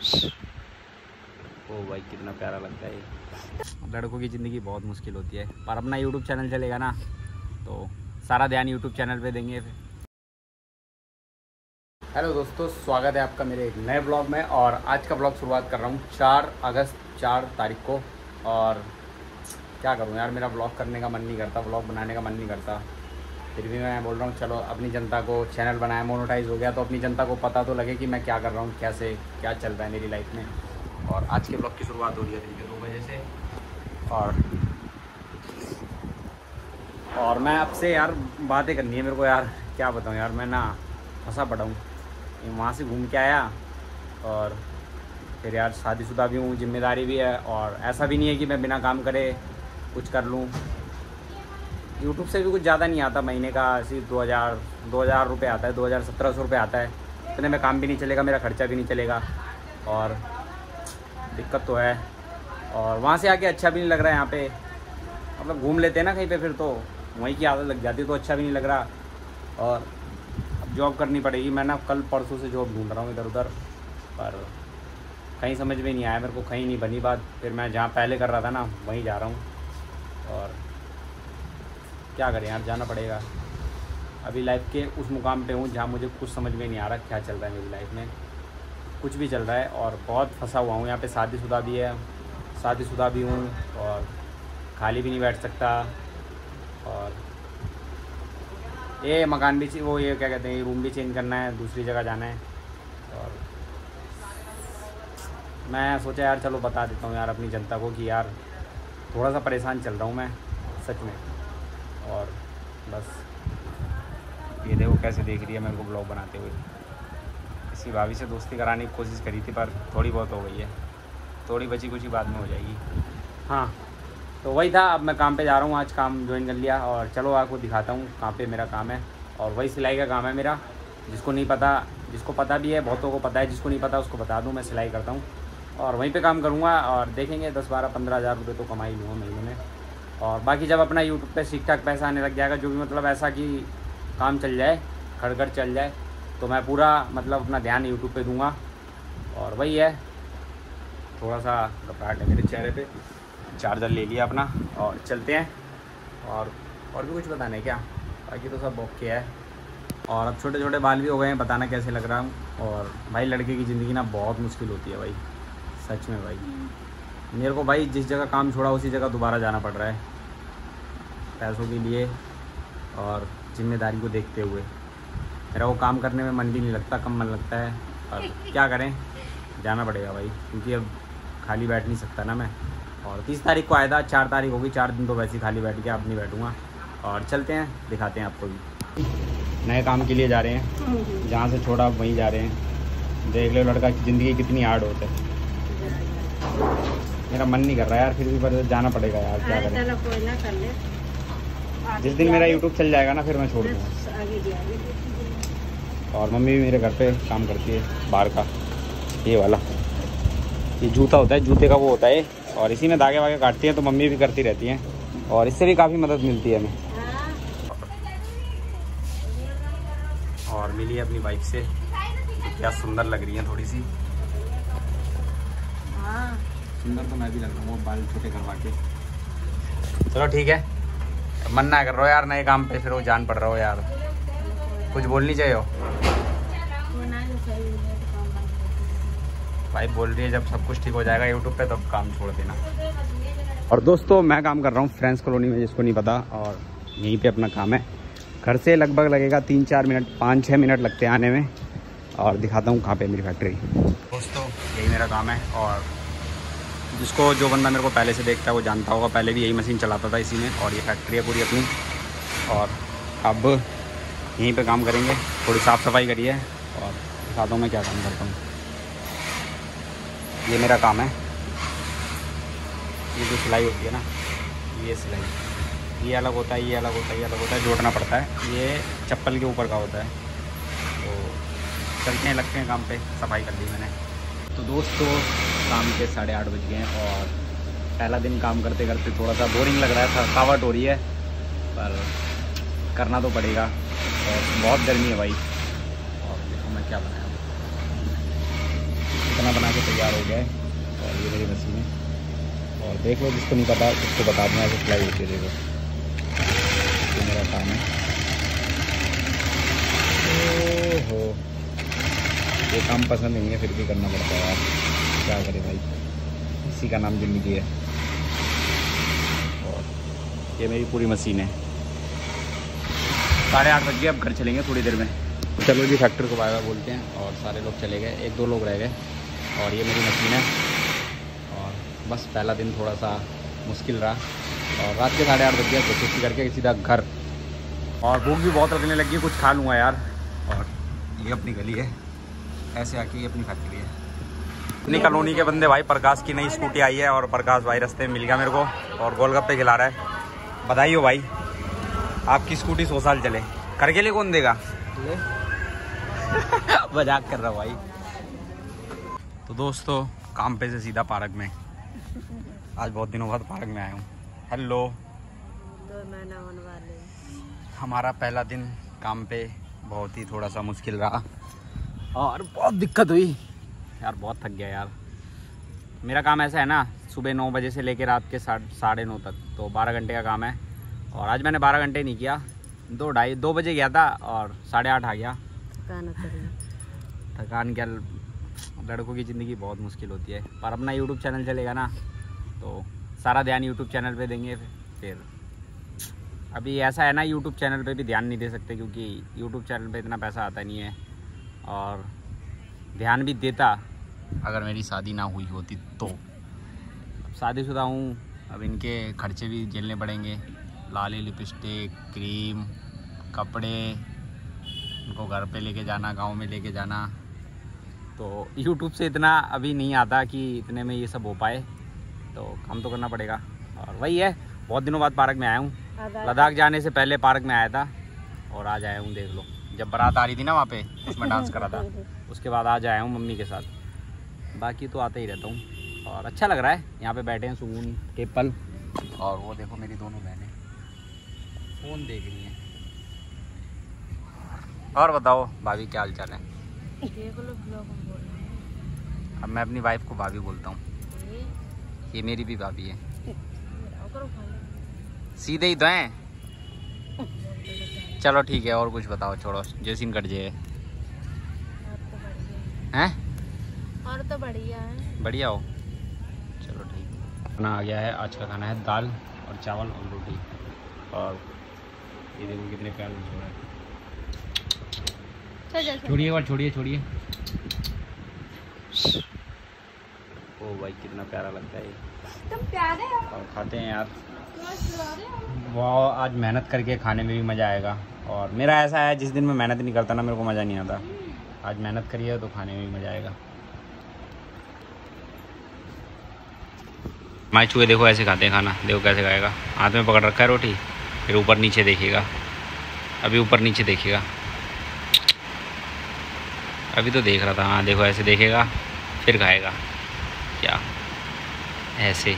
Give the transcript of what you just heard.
ओ भाई, कितना प्यारा लगता है लड़कों की ज़िंदगी बहुत मुश्किल होती है, पर अपना यूट्यूब चैनल चलेगा ना तो सारा ध्यान यूट्यूब चैनल पे देंगे फिर। हेलो दोस्तों, स्वागत है आपका मेरे एक नए ब्लॉग में, और आज का ब्लॉग शुरुआत कर रहा हूँ चार अगस्त, चार तारीख को, और क्या करूँ यार, मेरा ब्लॉग करने का मन नहीं करता ब्लॉग बनाने का मन नहीं करता। फिर भी मैं बोल रहा हूँ, चलो, अपनी जनता को चैनल बनाया मोनोटाइज हो गया तो अपनी जनता को पता तो लगे कि मैं क्या कर रहा हूँ, कैसे, क्या चल रहा है मेरी लाइफ में। और आज के ब्लॉग की शुरुआत हो रही है दिन के दो बजे से। और और मैं आपसे यार बातें करनी है मेरे को यार, क्या बताऊँ यार, मैं ना फंसा पड़ा हूँ। वहाँ से घूम के आया और फिर यार शादीशुदा भी हूँ, ज़िम्मेदारी भी है, और ऐसा भी नहीं है कि मैं बिना काम करे कुछ कर लूँ। यूट्यूब से भी कुछ ज़्यादा नहीं आता महीने का, सिर्फ़ दो हज़ार दो हज़ार रुपये आता है, दो हज़ार सत्रह सौ रुपये आता है। इतने में काम भी नहीं चलेगा, मेरा खर्चा भी नहीं चलेगा। और दिक्कत तो है। और वहाँ से आके अच्छा भी नहीं लग रहा है यहाँ पे। मतलब घूम लेते हैं ना कहीं पे फिर तो वहीं की आदत लग जाती तो अच्छा भी नहीं लग रहा। और अब जॉब करनी पड़ेगी। मैं ना कल परसों से जॉब ढूंढ रहा हूँ इधर उधर, पर कहीं समझ में नहीं आया। मेरे को कहीं नहीं बनी बात। फिर मैं जहाँ पहले कर रहा था ना, वहीं जा रहा हूँ। और क्या करें यार, जाना पड़ेगा। अभी लाइफ के उस मुकाम पे हूँ जहाँ मुझे कुछ समझ में नहीं आ रहा क्या चल रहा है मेरी लाइफ में। कुछ भी चल रहा है और बहुत फंसा हुआ हूँ। यहाँ पे शादीशुदा भी है, शादीशुदा भी हूँ और खाली भी नहीं बैठ सकता और ये मकान भी वो ये क्या कहते हैं रूम भी चेंज करना है, दूसरी जगह जाना है और मैं सोचा यार चलो बता देता हूँ यार अपनी जनता को कि यार थोड़ा सा परेशान चल रहा हूँ मैं, सच में। और बस। ये देखो कैसे देख रही है मेरे को ब्लॉग बनाते हुए। इसी भाभी से दोस्ती कराने की कोशिश करी थी, पर थोड़ी बहुत हो गई है। थोड़ी बची कुछ ही बाद में हो जाएगी। हाँ तो वही था, अब मैं काम पे जा रहा हूँ, आज काम ज्वाइन कर लिया और चलो आपको दिखाता हूँ कहाँ पे मेरा काम है। और वही सिलाई का काम है मेरा, जिसको नहीं पता, जिसको पता भी है, बहुतों को पता है, जिसको नहीं पता उसको बता दूँ, मैं सिलाई करता हूँ। और वहीं पे काम करूँगा और देखेंगे दस बारह पंद्रह हज़ार रुपये तो कमाई लूँगा महीने में। और बाकी जब अपना यूट्यूब पे ठीक ठाक पैसा आने लग जाएगा, जो भी मतलब ऐसा कि काम चल जाए खड़खड़ चल जाए तो मैं पूरा मतलब अपना ध्यान यूट्यूब पे दूँगा। और वही है थोड़ा सा घबराहट है मेरे चेहरे पे। चार्जर ले लिया अपना और चलते हैं। और और भी कुछ बताना है क्या? बाकी तो सब ओके है। और अब छोटे छोटे बाल भी हो गए हैं, बताना कैसे लग रहा हूँ। और भाई, लड़के की ज़िंदगी ना बहुत मुश्किल होती है भाई। सच में भाई। मेरे को भाई जिस जगह काम छोड़ा उसी जगह दोबारा जाना पड़ रहा है। पैसों के लिए और ज़िम्मेदारी को देखते हुए। मेरा वो काम करने में मन भी नहीं लगता, कम मन लगता है। और क्या करें? जाना पड़ेगा भाई, क्योंकि अब खाली बैठ नहीं सकता ना मैं। और तीस तारीख को आया था चार तारीख होगी, चार दिन तो वैसे ही खाली बैठ के अब नहीं बैठूँगा। और चलते हैं, दिखाते हैं आपको भी। नए काम के लिए जा रहे हैं। जहाँ से छोड़ा, वहीं जा रहे हैं। देख लो लड़का की ज़िंदगी कितनी हार्ड होता है। मेरा मन नहीं कर रहा यार फिर भी पर जाना पड़ेगा यार क्या करें? जिस दिन मेरा यूट्यूब चल जाएगा ना फिर मैं छोड़ दूँगा। और मम्मी भी मेरे घर पे काम करती है बाहर का ये वाला। ये जूता होता है जूते का वो होता है और इसी में धागे वागे काटती हैं तो मम्मी भी करती रहती हैं। और इससे भी काफ़ी मदद मिलती है हमें। और मिली अपनी बाइक से। क्या सुंदर लग रही है थोड़ी सी। हाँ सुंदर तो मैं भी लग रहा हूँ बाल छोटे करवा के। चलो ठीक है। मन ना कर रहा हो यार नए काम पे फिर वो जान पड़ रहा हो यार। कुछ बोलनी चाहिए हो? भाई बोल रही है जब सब कुछ ठीक हो जाएगा यूट्यूब पे तब काम छोड़ देना। और दोस्तों मैं काम कर रहा हूँ फ्रेंड्स कॉलोनी में जिसको नहीं पता और यहीं पे अपना काम है। घर से लगभग लगेगा तीन चार मिनट पाँच छः मिनट लगते हैं आने में। और दिखाता हूँ कहाँ पे मेरी फैक्ट्री दोस्तों यही मेरा काम है और जिसको जो बंदा मेरे को पहले से देखता है, वो जानता होगा। पहले भी यही मशीन चलाता था इसी में और ये फैक्ट्री है पूरी अपनी। और अब यहीं पे काम करेंगे। थोड़ी साफ़ सफ़ाई करी है और दिखाता हूँ मैं क्या काम करता हूँ। ये मेरा काम है। ये जो सिलाई होती है ना, ये सिलाई। ये अलग होता है, ये अलग होता है, ये अलग होता है, जोड़ना पड़ता है। ये चप्पल के ऊपर का होता है। तो चलते हैं, लगते हैं काम पे। सफ़ाई कर ली मैंने। तो दोस्तों शाम के साढ़े आठ बज गए हैं और पहला दिन काम करते करते थोड़ा सा बोरिंग लग रहा है थकावट हो रही है, पर करना तो पड़ेगा। और बहुत गर्मी है भाई। और देखो मैं क्या बनाया। इतना बना के तैयार हो गया है और ये मेरी मशीन है और देख लो, जिसको नहीं पता, उसको बता दूँ, ऐसे सिलाई होती है। देखो ये मेरा काम है। ये काम पसंद नहीं है, फिर भी करना पड़ता है यार। क्या करें भाई। इसी का नाम ज़िंदगी है। और ये मेरी पूरी मशीन है। साढ़े आठ बज अब घर चलेंगे थोड़ी देर में। चलो जी फैक्ट्री को बाय बाय बोलते हैं और सारे लोग चले गए। एक दो लोग रह गए और ये मेरी मशीन है। और बस पहला दिन थोड़ा सा मुश्किल रहा। और रात के साढ़े आठ बज गए तो छुट्टी करके सीधा घर। और भूख भी बहुत लगने लगी कुछ खा लूँगा यार। और ये अपनी गली है। ऐसे आके ये अपनी फैक्ट्री है। अपनी कॉलोनी के बंदे भाई प्रकाश की नई स्कूटी आई है और प्रकाश भाई रास्ते में मिल गया मेरे को और गोलगप्पे खिला रहा है। बधाई हो भाई। आपकी स्कूटी सौ साल चले। करके लिए कौन देगा? मज़ाक कर रहा भाई। तो दोस्तों काम पे से सीधा पार्क में। आज बहुत दिनों बाद पार्क में आया हूँ। हेलो। दो महीना होने वाले हमारा पहला दिन काम पे बहुत ही थोड़ा सा मुश्किल रहा और बहुत दिक्कत हुई। यार बहुत थक गया यार। मेरा काम ऐसा है ना सुबह नौ बजे से लेकर रात के साढ़े नौ तक तो बारह घंटे का काम है। और आज मैंने बारह घंटे नहीं किया दो ढाई दो बजे गया था और साढ़े आठ आ गया। थकान क्या लड़कों की ज़िंदगी बहुत मुश्किल होती है। पर अपना यूट्यूब चैनल चलेगा ना तो सारा ध्यान यूट्यूब चैनल पे देंगे फिर अभी ऐसा है ना यूट्यूब चैनल पे भी ध्यान नहीं दे सकते क्योंकि यूट्यूब चैनल पे इतना पैसा आता नहीं है। और ध्यान भी देता अगर मेरी शादी ना हुई होती तो। शादीशुदा हूँ अब इनके खर्चे भी झेलने पड़ेंगे। लाली लिपस्टिक क्रीम कपड़े उनको घर पे लेके जाना गाँव में लेके जाना। तो यूट्यूब से इतना अभी नहीं आता कि इतने में ये सब हो पाए तो काम तो करना पड़ेगा। और वही है बहुत दिनों बाद पार्क में आया हूँ। लद्दाख जाने से पहले पार्क में आया था और आज आया हूँ देख लो। जब बारात आ रही थी ना वहाँ पे उसमें डांस करा था। उसके बाद आज आया हूँ मम्मी के साथ। बाकी तो आते ही रहता हूँ। और अच्छा लग रहा है यहाँ पे बैठे हैं सुकून के पल और वो देखो मेरी दोनों बहनें। फ़ोन देख रही हैं। और बताओ भाभी क्या हाल चाल है? अब मैं अपनी वाइफ को भाभी बोलता हूँ। ये? मेरी भी भाभी है। सीधे ही तो हैं चलो ठीक है और कुछ बताओ छोड़ो जो सीन कट जाए। हैं? और तो बढ़िया है। बढ़िया हो। चलो ठीक। खाना आ गया है आज का खाना है दाल और चावल और रोटी। और ये देखो कितने प्यार छोड़ा है। छोड़िए और छोड़िए छोड़िए। ओ भाई कितना प्यारा लगता है तुम प्यारे हो। और खाते हैं यार। वाह आज मेहनत करके खाने में भी मज़ा आएगा। और मेरा ऐसा है जिस दिन मैं मेहनत नहीं करता ना मेरे को मज़ा नहीं आता। आज मेहनत करिए तो खाने में भी मज़ा आएगा। मैं चूहे देखो, ऐसे खाते हैं खाना। देखो कैसे खाएगा। हाथ में पकड़ रखा है रोटी, फिर ऊपर नीचे देखेगा अभी ऊपर नीचे देखिएगा। अभी तो देख रहा था। हाँ देखो ऐसे देखेगा, फिर खाएगा। क्या? ऐसे।